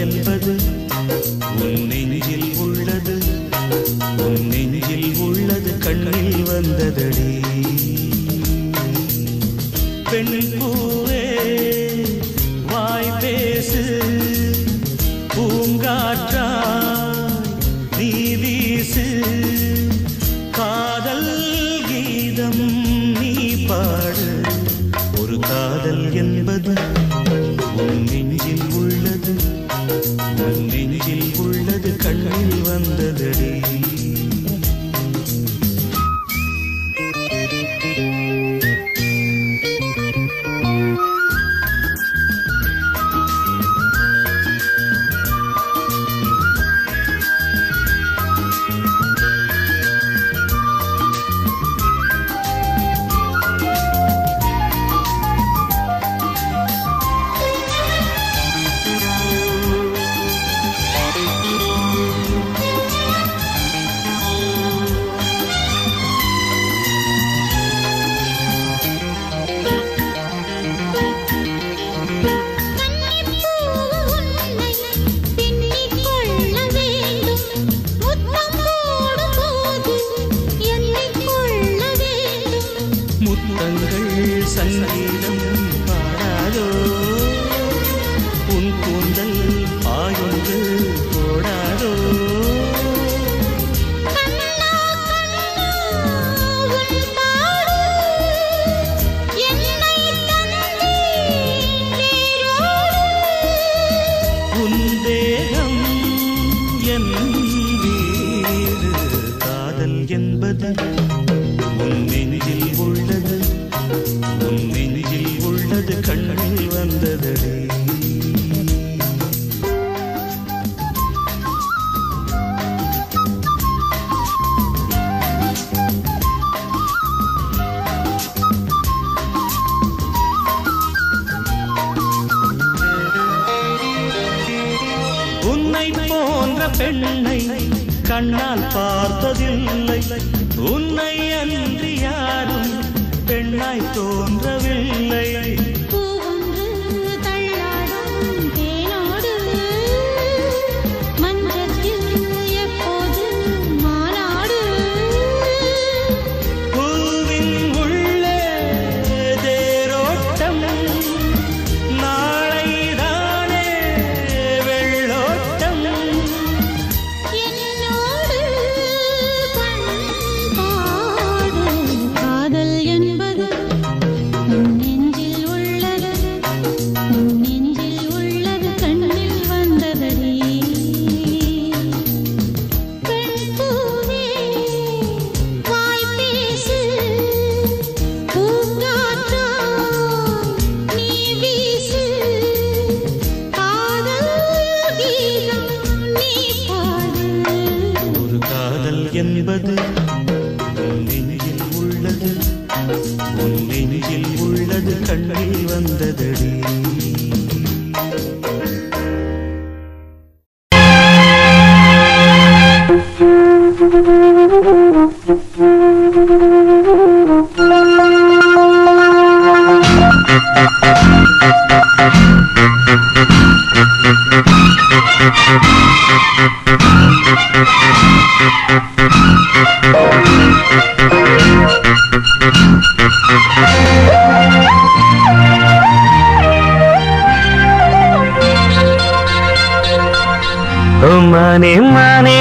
என்பது உன் நெஞ்சில் உள்ளது. உன் நெஞ்சில் உள்ளது கண்ணில் வந்ததடி. பெண்ணில் பூவே வாய் பேசு. பூங்காற்றா நீதி கண்ணில் வந்ததடி. You.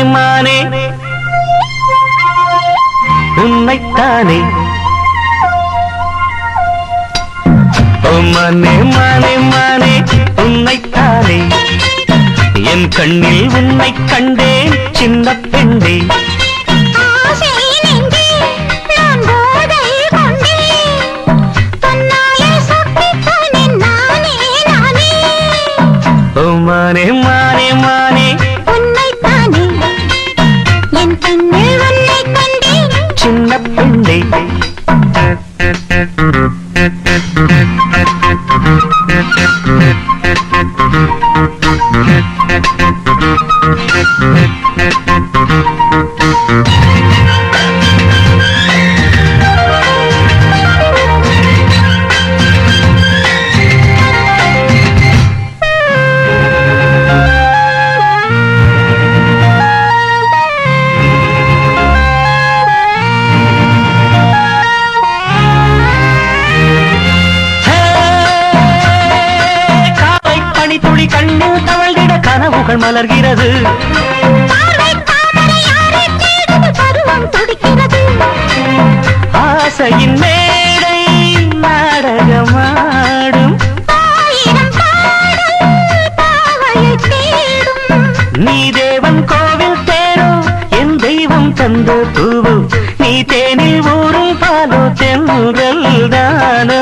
பெருமானே. உன்னைத்தானே. மானே மானே மானே உன்னைத்தானே. என் கண்ணில் உன்னை கண்டேன் சின்ன பெண்டே புகழ் மலர்கிறது. ஆசையின் மேடை நாடகமாடும். நீ தேவன் கோவில் தேரோ என் தெய்வம் தந்த பூவு. நீ தேனில் ஒரு பாலோ தென்றல் தானோ.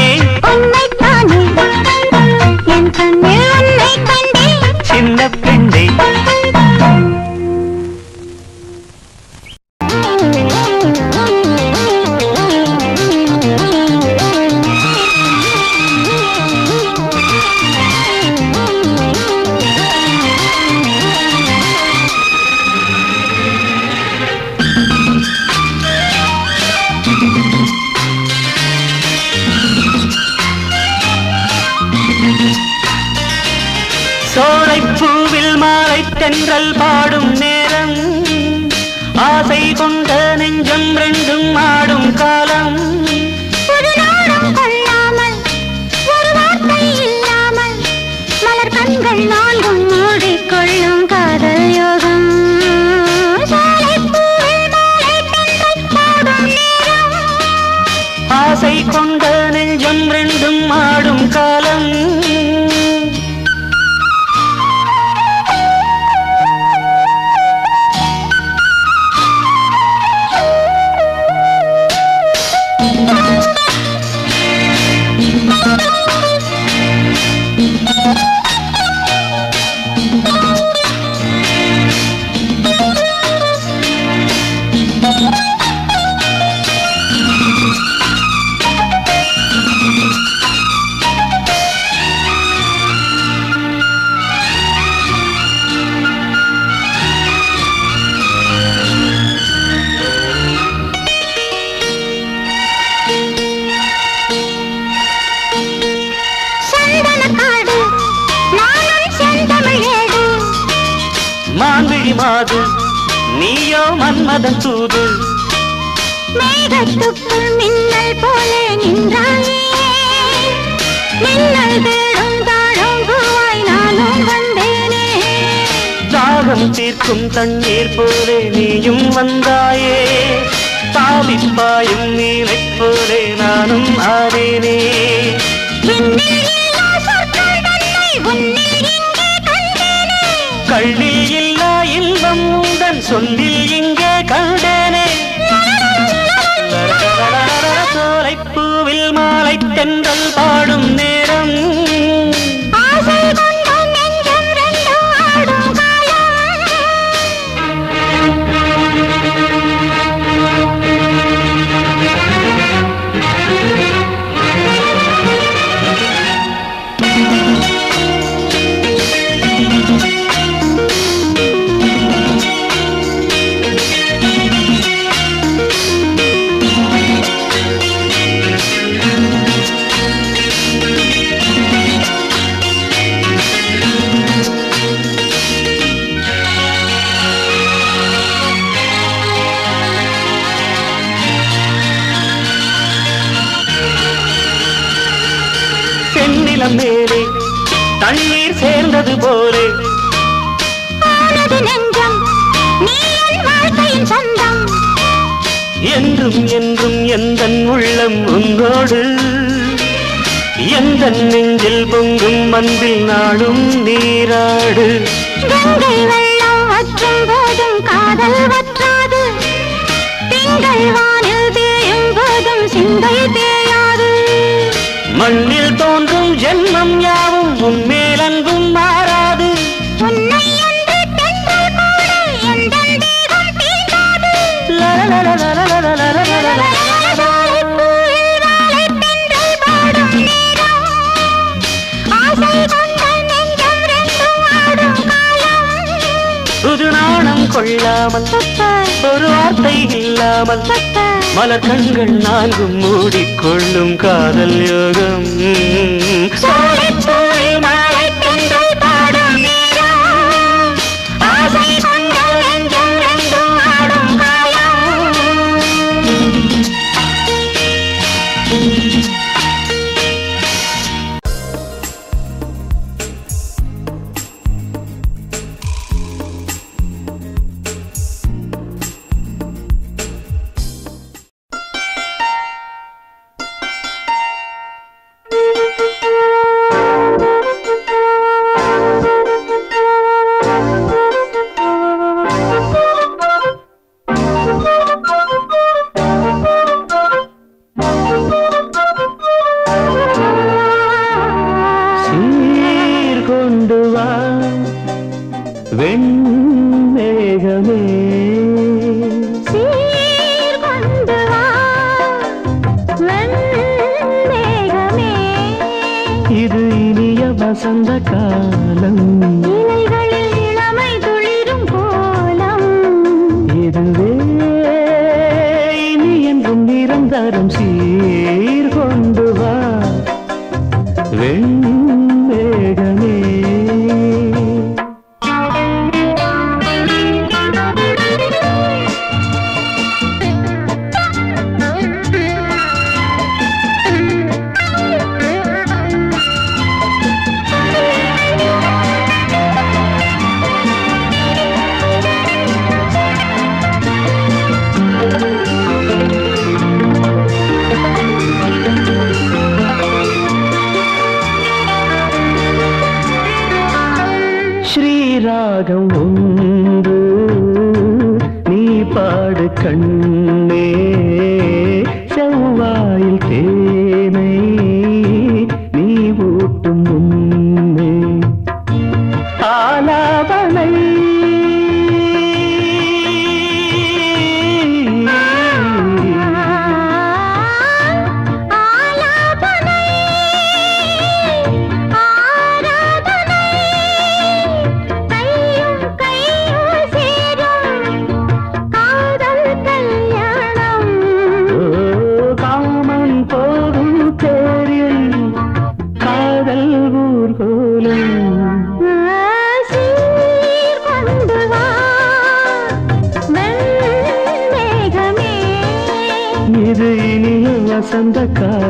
தென்றல் பாடும் நேரம். ஆசை கொண்ட நெஞ்சம் ரெண்டு அதன் தூது. மேகத்துக்குள் மின்னல் போல நின்றாயே. மின்னல் தேடும் தாழங்குவாய் நானும் வந்தேனே. தாகம் தீர்க்கும் தண்ணீர் போலே நீயும் வந்தாயே. தாவிப்பாயும் நீலை போலே நானும் ஆறேனே கள்ளில் இல்லா இன்பம் உன் சொல்லில் இங்கே கண்டேனே. என்றும் என்றும் எந்த உள்ளம் உன்னோடு? எந்த நெஞ்சில் பொங்கும் அன்பில் நாடும் நீராடு? கங்கை வெள்ளம் வற்றும் போதும் காதல் வற்றாது. திங்கள் வானில் தேயும் போதும் சிந்தை தேயாது. மண்ணில் தோன்றும் ஜென்மம் யாவும் உன்மேல் அன்பும் மாறாது. உன்னை என்று தென்றல் கூட நாணம் கொள்ளாமல் ஒரு வார்த்தை இல்லாமல் மலர் கண்கள் நான்கும் மூடிக்கொள்ளும் காதல் யோகம். காதல் ஊர்கோலம் இது இனிய வசந்த காலம்